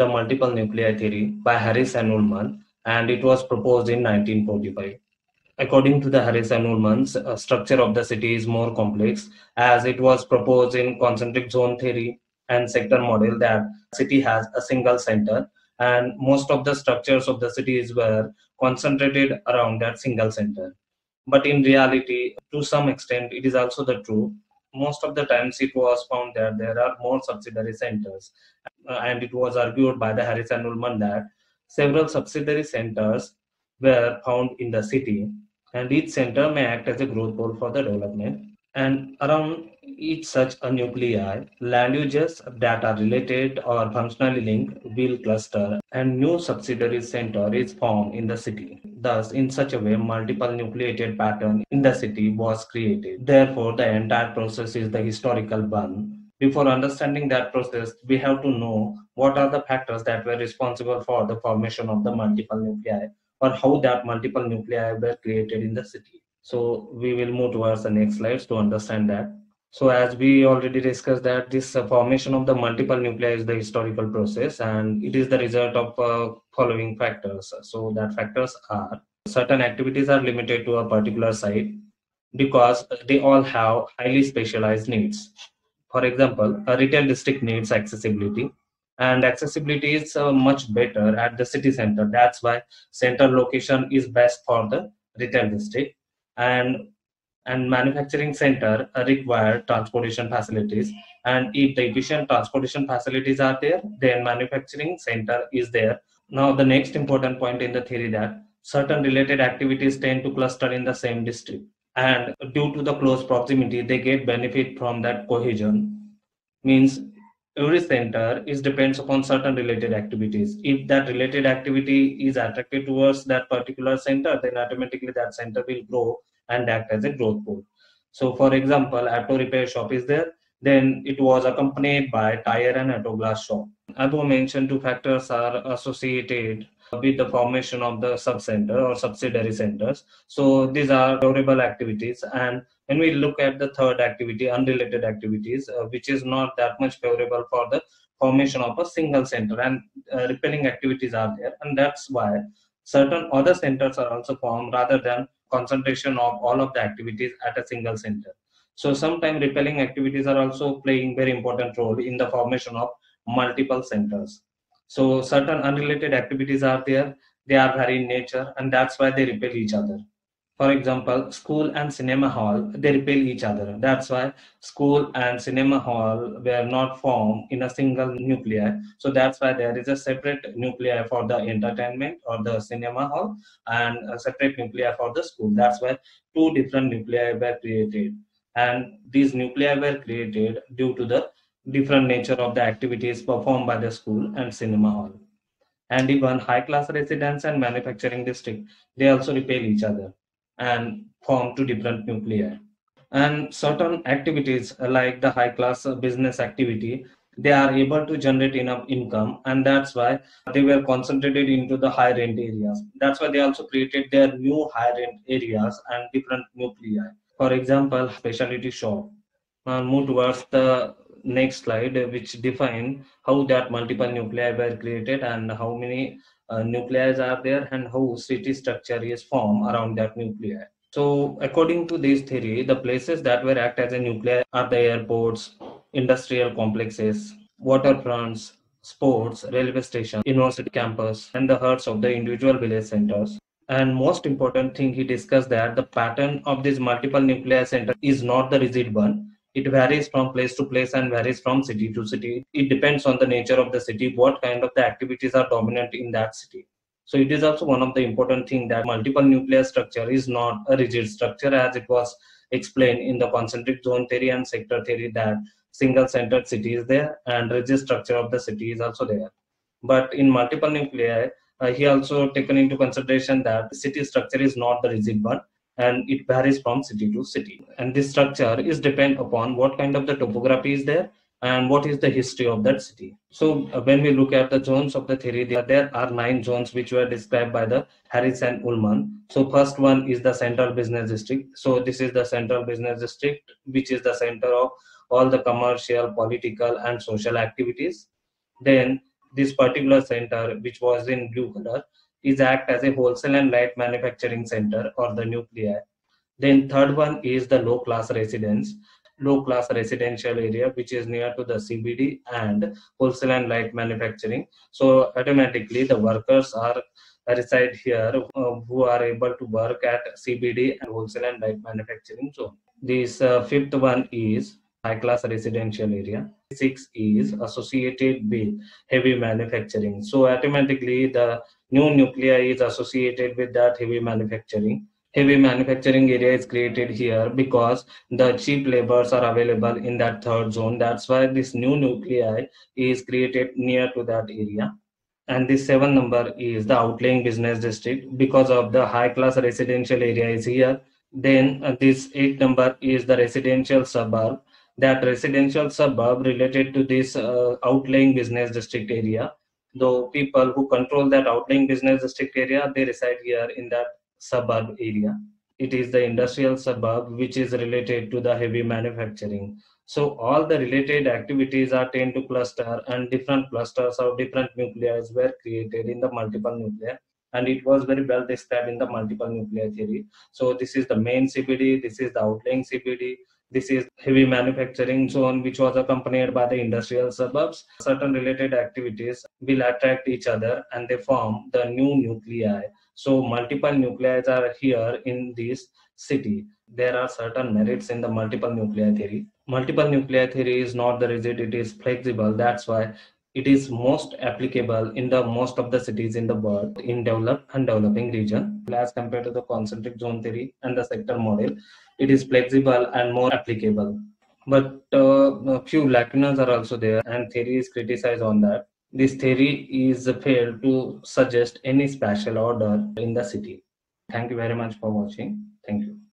the multiple nuclei theory by Harris and Ullman, and it was proposed in 1945. According to the Harris and Ullman's uh, structure of the city is more complex as it was proposed in concentric zone theory and sector model that city has a single center and most of the structures of the cities were concentrated around that single center but in reality to some extent it is also the true most of the times it was found that there are more subsidiary centers uh, and it was argued by the harris and ullman that several subsidiary centers were found in the city and each center may act as a growth pole for the development. And around each such a nuclei, land uses that are related or functionally linked will cluster and new subsidiary center is formed in the city. Thus, in such a way, multiple nucleated pattern in the city was created. Therefore, the entire process is the historical one. Before understanding that process, we have to know what are the factors that were responsible for the formation of the multiple nuclei or how that multiple nuclei were created in the city. So we will move towards the next slides to understand that. So as we already discussed that this uh, formation of the multiple nuclei is the historical process and it is the result of uh, following factors. So that factors are certain activities are limited to a particular site because they all have highly specialized needs. For example, a retail district needs accessibility and accessibility is uh, much better at the city center. That's why center location is best for the retail district and and manufacturing center uh, require transportation facilities. And if the efficient transportation facilities are there then manufacturing center is there. Now the next important point in the theory that certain related activities tend to cluster in the same district. And due to the close proximity they get benefit from that cohesion. Means every center is depends upon certain related activities. If that related activity is attracted towards that particular center then automatically that center will grow and act as a growth pole. So, for example, auto repair shop is there, then it was accompanied by tire and auto glass shop. Above mentioned two factors are associated with the formation of the sub-center or subsidiary centers. So these are durable activities. And when we look at the third activity, unrelated activities, uh, which is not that much favorable for the formation of a single center and uh, repelling activities are there. And that's why certain other centers are also formed rather than concentration of all of the activities at a single center. So sometimes repelling activities are also playing very important role in the formation of multiple centers. So certain unrelated activities are there, they are very in nature and that's why they repel each other for example school and cinema hall they repel each other. That's why school and cinema hall were not formed in a single nuclei so that's why there is a separate nuclei for the entertainment or the cinema hall and a separate nuclei for the school. That's why two different nuclei were created. And these nuclei were created due to the different nature of the activities performed by the school and cinema hall. And even high class residence and manufacturing district they also repel each other and form two different nuclei. And certain activities like the high class business activity, they are able to generate enough income and that's why they were concentrated into the high rent areas. That's why they also created their new high rent areas and different nuclei. For example, specialty shop. Now move towards the next slide, which define how that multiple nuclei were created and how many uh, nuclei are there and how city structure is formed around that nuclei. So according to this theory, the places that were act as a nuclei are the airports, industrial complexes, waterfronts, sports, railway station, university campus, and the hearts of the individual village centers. And most important thing, he discussed that the pattern of this multiple nuclei center is not the rigid one, it varies from place to place and varies from city to city. It depends on the nature of the city what kind of the activities are dominant in that city. So it is also one of the important thing that multiple nuclear structure is not a rigid structure as it was explained in the concentric zone theory and sector theory that single centered city is there and rigid structure of the city is also there. But in multiple nuclei uh, he also taken into consideration that city structure is not the rigid one and it varies from city to city. And this structure is depend upon what kind of the topography is there and what is the history of that city. So uh, when we look at the zones of the theory, there, there are nine zones which were described by the Harris and Ullman. So first one is the central business district. So this is the central business district, which is the center of all the commercial, political, and social activities. Then this particular center, which was in blue color, is act as a wholesale and light manufacturing center or the nuclei. Then third one is the low class residence, low class residential area, which is near to the CBD and wholesale and light manufacturing. So automatically the workers are reside here uh, who are able to work at CBD and wholesale and light manufacturing zone. This uh, fifth one is high class residential area. Six is associated with heavy manufacturing. So automatically the new nuclei is associated with that heavy manufacturing. Heavy manufacturing area is created here because the cheap labors are available in that third zone. That's why this new nuclei is created near to that area and this seven number is the outlying business district because of the high class residential area is here then uh, this eight number is the residential suburb that residential suburb related to this uh, outlying business district area though people who control that outlying business district area they reside here in that suburb area. It is the industrial suburb which is related to the heavy manufacturing. So all the related activities are tend to cluster and different clusters of different nuclei were created in the multiple nuclei and it was very well described in the multiple nuclei theory. So this is the main CBD, this is the outlying CBD, this is heavy manufacturing zone which was accompanied by the industrial suburbs. Certain related activities will attract each other and they form the new nuclei. So multiple nuclei are here in this city. There are certain merits in the multiple nuclei theory. Multiple nuclei theory is not the rigid, it is flexible. That's why it is most applicable in the most of the cities in the world in developed and developing region. As compared to the concentric zone theory and the sector model it is flexible and more applicable. But uh, a few lacunas are also there and theory is criticized on that. This theory is failed to suggest any spatial order in the city. Thank you very much for watching. Thank you